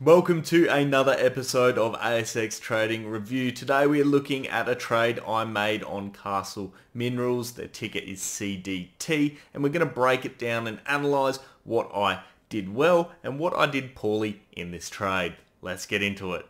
Welcome to another episode of ASX Trading Review. Today we are looking at a trade I made on Castle Minerals. Their ticker is CDT and we're going to break it down and analyze what I did well and what I did poorly in this trade. Let's get into it.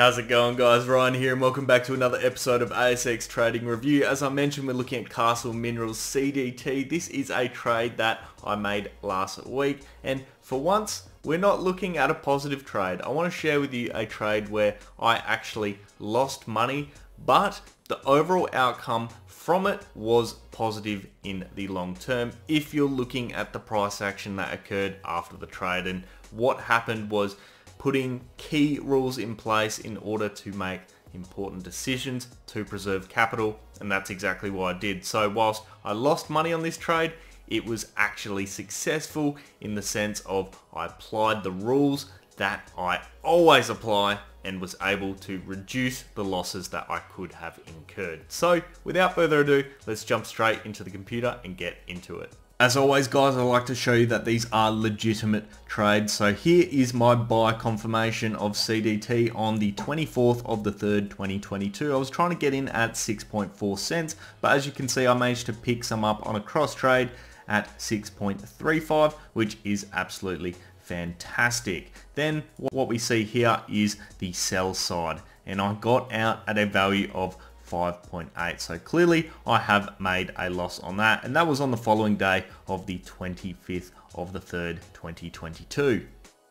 How's it going guys? Ryan here and welcome back to another episode of ASX Trading Review. As I mentioned, we're looking at Castle Minerals CDT. This is a trade that I made last week and for once, we're not looking at a positive trade. I want to share with you a trade where I actually lost money, but the overall outcome from it was positive in the long term if you're looking at the price action that occurred after the trade. And what happened was putting key rules in place in order to make important decisions to preserve capital and that's exactly what I did. So whilst I lost money on this trade, it was actually successful in the sense of I applied the rules that I always apply and was able to reduce the losses that I could have incurred. So without further ado, let's jump straight into the computer and get into it. As always guys, I like to show you that these are legitimate trades. So here is my buy confirmation of CDT on the 24th of the 3rd, 2022. I was trying to get in at 6.4 cents, but as you can see, I managed to pick some up on a cross trade at 6.35, which is absolutely fantastic. Then what we see here is the sell side, and I got out at a value of 5.8. So clearly I have made a loss on that. And that was on the following day of the 25th of the 3rd, 2022.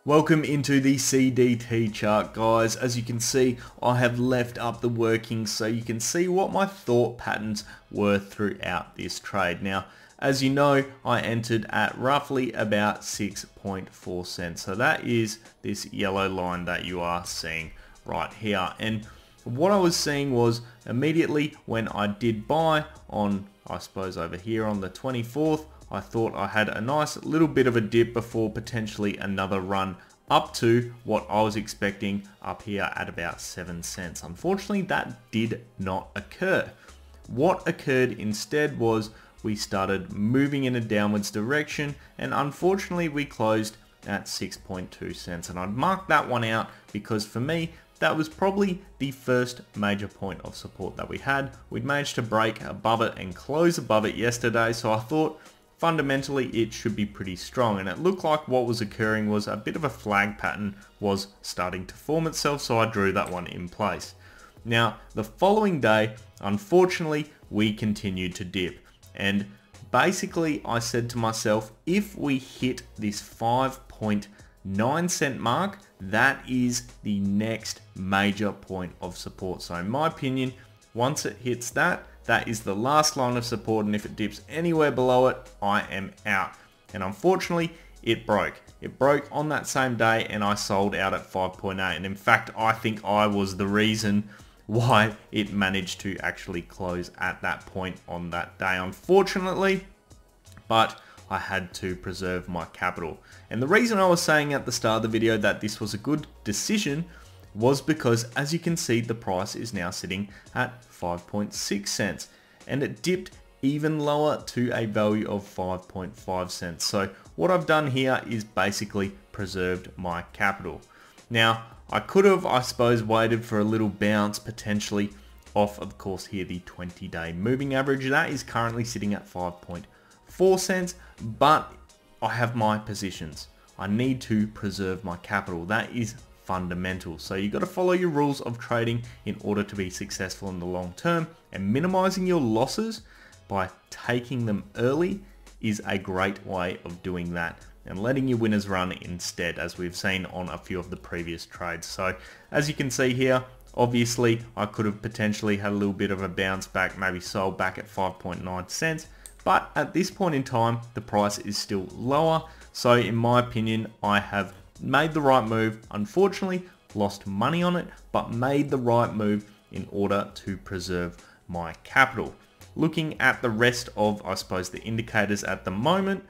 Welcome into the CDT chart guys. As you can see, I have left up the workings so you can see what my thought patterns were throughout this trade. Now, as you know, I entered at roughly about 6.4 cents. So that is this yellow line that you are seeing right here. And what I was seeing was immediately when I did buy on, I suppose over here on the 24th, I thought I had a nice little bit of a dip before potentially another run up to what I was expecting up here at about 7 cents. Unfortunately, that did not occur. What occurred instead was we started moving in a downwards direction and unfortunately we closed at 6.2 cents and I'd mark that one out because for me that was probably the first major point of support that we had. We'd managed to break above it and close above it yesterday, so I thought fundamentally it should be pretty strong and it looked like what was occurring was a bit of a flag pattern was starting to form itself so I drew that one in place. Now the following day unfortunately we continued to dip and basically I said to myself if we hit this 5.9 cent mark that is the next major point of support. So in my opinion, once it hits that, that is the last line of support and if it dips anywhere below it, I am out. And unfortunately, it broke. It broke on that same day and I sold out at 5.8 and in fact I think I was the reason why it managed to actually close at that point on that day unfortunately but I had to preserve my capital. And the reason I was saying at the start of the video that this was a good decision was because as you can see the price is now sitting at 5.6 cents and it dipped even lower to a value of 5.5 cents. So what I've done here is basically preserved my capital. Now I could have I suppose waited for a little bounce potentially off of course here the 20 day moving average that is currently sitting at 5.5 4 cents, but I have my positions. I need to preserve my capital. That is fundamental. So you've got to follow your rules of trading in order to be successful in the long term and minimizing your losses by taking them early is a great way of doing that and letting your winners run instead as we've seen on a few of the previous trades. So as you can see here, obviously I could have potentially had a little bit of a bounce back, maybe sold back at 5.9 cents but at this point in time, the price is still lower. So in my opinion, I have made the right move. Unfortunately, lost money on it, but made the right move in order to preserve my capital. Looking at the rest of, I suppose, the indicators at the moment,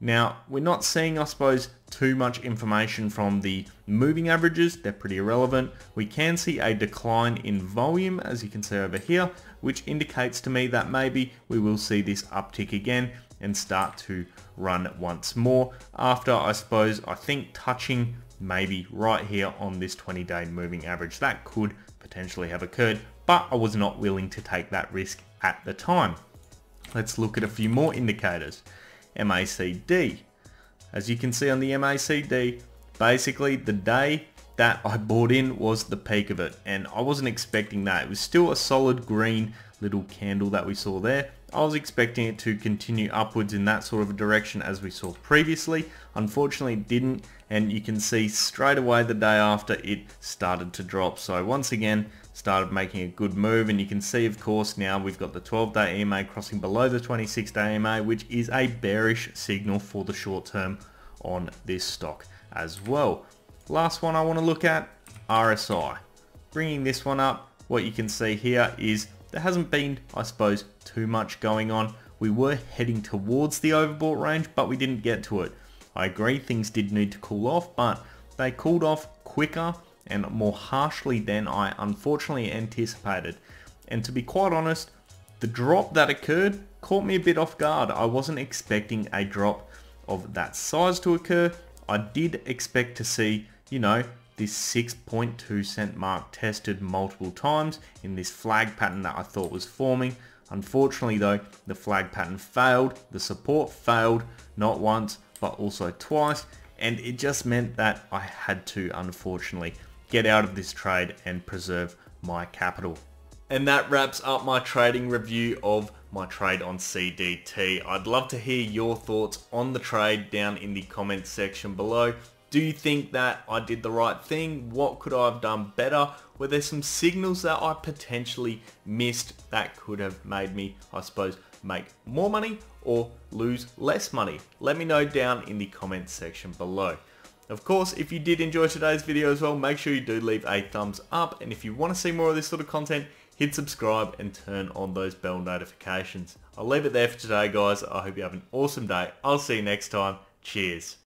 Now, we're not seeing, I suppose, too much information from the moving averages. They're pretty irrelevant. We can see a decline in volume, as you can see over here, which indicates to me that maybe we will see this uptick again and start to run once more after, I suppose, I think touching maybe right here on this 20-day moving average. That could potentially have occurred, but I was not willing to take that risk at the time. Let's look at a few more indicators. MACD. As you can see on the MACD, basically the day that I bought in was the peak of it and I wasn't expecting that. It was still a solid green little candle that we saw there. I was expecting it to continue upwards in that sort of a direction as we saw previously. Unfortunately it didn't and you can see straight away the day after it started to drop. So once again started making a good move and you can see of course now we've got the 12 day EMA crossing below the 26 day EMA which is a bearish signal for the short term on this stock as well. Last one I want to look at RSI. Bringing this one up what you can see here is there hasn't been I suppose too much going on. We were heading towards the overbought range but we didn't get to it. I agree things did need to cool off but they cooled off quicker and more harshly than I unfortunately anticipated. And to be quite honest, the drop that occurred caught me a bit off guard. I wasn't expecting a drop of that size to occur. I did expect to see, you know, this 6.2 cent mark tested multiple times in this flag pattern that I thought was forming. Unfortunately though, the flag pattern failed, the support failed, not once, but also twice, and it just meant that I had to unfortunately get out of this trade and preserve my capital. And that wraps up my trading review of my trade on CDT. I'd love to hear your thoughts on the trade down in the comments section below. Do you think that I did the right thing? What could I have done better? Were there some signals that I potentially missed that could have made me, I suppose, make more money or lose less money? Let me know down in the comments section below. Of course, if you did enjoy today's video as well, make sure you do leave a thumbs up. And if you want to see more of this sort of content, hit subscribe and turn on those bell notifications. I'll leave it there for today, guys. I hope you have an awesome day. I'll see you next time. Cheers.